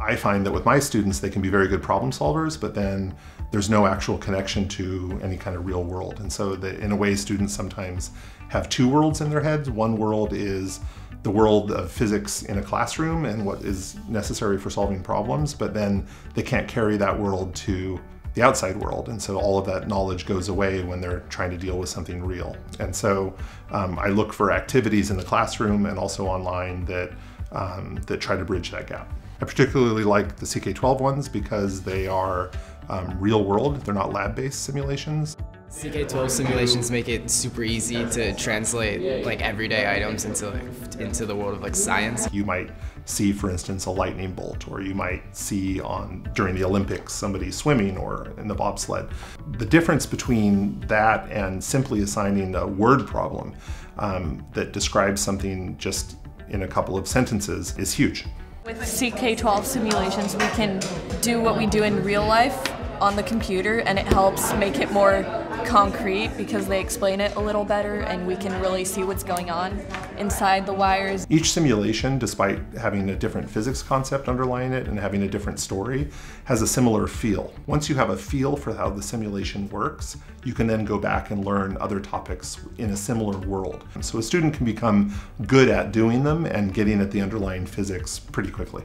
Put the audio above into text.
I find that with my students, they can be very good problem solvers, but then there's no actual connection to any kind of real world. And so the, in a way, students sometimes have two worlds in their heads. One world is the world of physics in a classroom and what is necessary for solving problems, but then they can't carry that world to the outside world. And so all of that knowledge goes away when they're trying to deal with something real. And so um, I look for activities in the classroom and also online that, um, that try to bridge that gap. I particularly like the CK12 ones because they are um, real world, they're not lab-based simulations. CK12 simulations make it super easy to translate like everyday items into like, into the world of like science. You might see, for instance, a lightning bolt, or you might see on during the Olympics somebody swimming or in the bobsled. The difference between that and simply assigning a word problem um, that describes something just in a couple of sentences is huge. With CK12 simulations, we can do what we do in real life on the computer and it helps make it more concrete because they explain it a little better and we can really see what's going on inside the wires. Each simulation, despite having a different physics concept underlying it and having a different story, has a similar feel. Once you have a feel for how the simulation works, you can then go back and learn other topics in a similar world. So a student can become good at doing them and getting at the underlying physics pretty quickly.